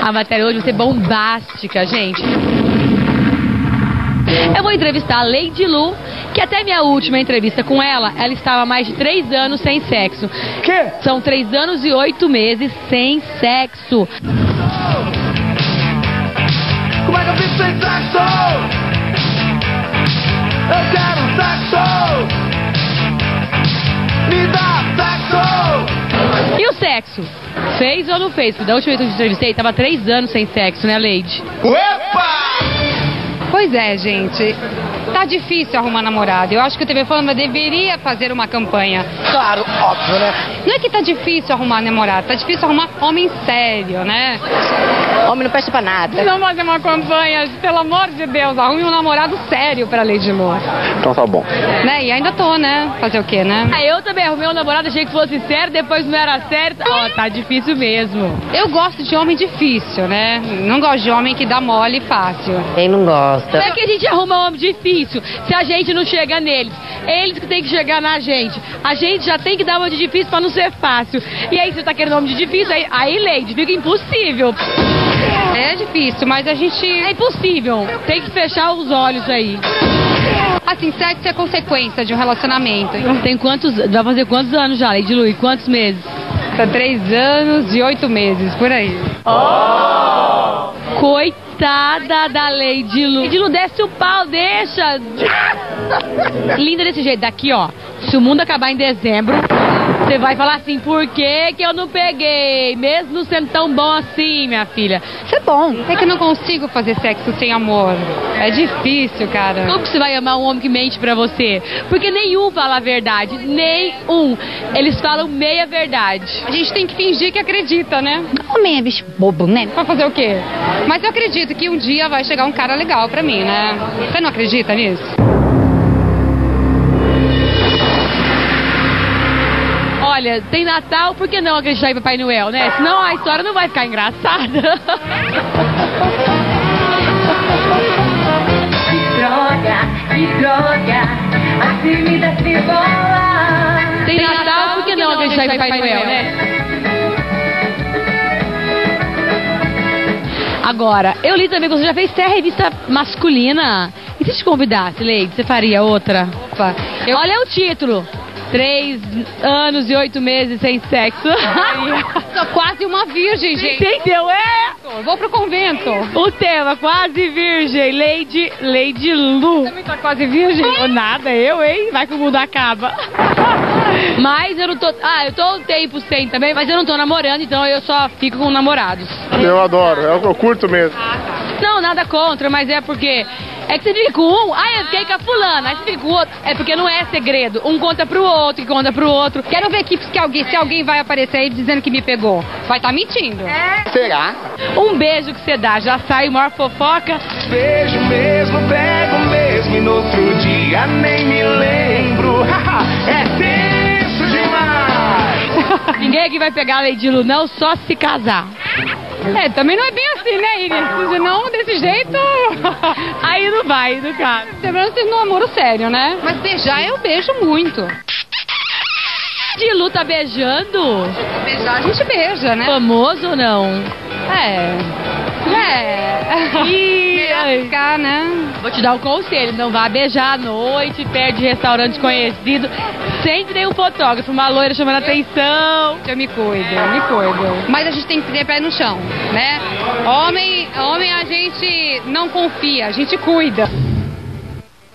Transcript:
A matéria hoje vai ser bombástica, gente. Eu vou entrevistar a Lady Lu, que até minha última entrevista com ela, ela estava há mais de três anos sem sexo. Que? São três anos e oito meses sem sexo. Sexo! Fez ou não fez? Da última vez que eu te entrevistei, tava três anos sem sexo, né, Lady? Opa! Pois é, gente. Tá difícil arrumar namorado. Eu acho que o TV Fama deveria fazer uma campanha. Claro, óbvio, né? Não é que tá difícil arrumar namorado, tá difícil arrumar homem sério, né? Homem não presta pra nada. Não fazer uma campanha, pelo amor de Deus, arrume um namorado sério pra Lady Lu. Então tá bom. Né? E ainda tô, né? Fazer o quê, né? Ah, eu também arrumei um namorado, achei que fosse sério, depois não era sério. Ó, tá difícil mesmo. Eu gosto de homem difícil, né? Não gosto de homem que dá mole fácil. Quem não Como gosta? é que a gente arruma um homem difícil se a gente não chega neles? Eles que tem que chegar na gente. A gente já tem que dar uma de difícil pra não ser fácil. E aí, você tá querendo homem de difícil, aí, aí Lady, fica impossível. É difícil, mas a gente. É impossível. Tem que fechar os olhos aí. Assim, sexo é consequência de um relacionamento. Tem quantos. Vai fazer quantos anos já, Lady Lu? Quantos meses? Tá três anos e oito meses, por aí. Coitada da Lady Lu. Lady Lu, desce o pau, deixa. Linda desse jeito. Daqui, ó. Se o mundo acabar em dezembro, você vai falar assim, por que que eu não peguei? Mesmo sendo tão bom assim, minha filha. Isso é bom. É que eu não consigo fazer sexo sem amor. É difícil, cara. Como que você vai amar um homem que mente pra você? Porque nenhum fala a verdade. Nenhum. Eles falam meia verdade. A gente tem que fingir que acredita, né? Homem é bicho bobo, né? Pra fazer o quê? Mas eu acredito que um dia vai chegar um cara legal pra mim, né? Você não acredita nisso? Olha, tem Natal, por que não acreditar em Papai Noel, né? Senão a história não vai ficar engraçada. droga, que droga, assim me desce bola. Tem Natal, por que não acreditar em Papai Noel, né? Agora, eu li também que você já fez até a revista masculina. E se te convidasse, Leide, você faria outra? Opa. Olha o título. Três anos e oito meses sem sexo. Sou quase uma virgem, gente. Entendeu? É! Vou pro convento. O tema, quase virgem. Lady, Lady Lu. Também tá quase virgem? Ou nada, eu, hein? Vai que o mundo acaba. Mas eu não tô. Ah, eu tô um tempo sem também, mas eu não tô namorando, então eu só fico com namorados. Eu adoro, eu, eu curto mesmo. Não, nada contra, mas é porque. É que você fica com um, ah, eu fiquei com a fulana, aí você fica com o outro. É porque não é segredo. Um conta pro outro, que conta pro outro. Quero ver aqui que alguém, se alguém vai aparecer aí dizendo que me pegou. Vai estar tá mentindo. Será? Um beijo que você dá, já sai maior fofoca. Beijo mesmo, pego mesmo e no outro dia nem me lembro. é tenso demais! Ninguém aqui vai pegar a Lady Lu, não, só se casar. É, também não é bem assim, né, Iris? Senão, desse jeito. Aí não vai, no caso. Menos vocês não namoro sério, né? Mas beijar eu beijo muito. Lu tá beijando? Beijar a gente beija, né? Famoso ou não? É. É. Melhor ai. ficar, né? Vou te dar um conselho, não vá beijar à noite, perto de restaurante conhecido. Sempre tem um fotógrafo, uma loira chamando atenção. Eu me cuido, eu me cuido. Mas a gente tem que ter pé no chão, né? Homem, homem a gente não confia, a gente cuida.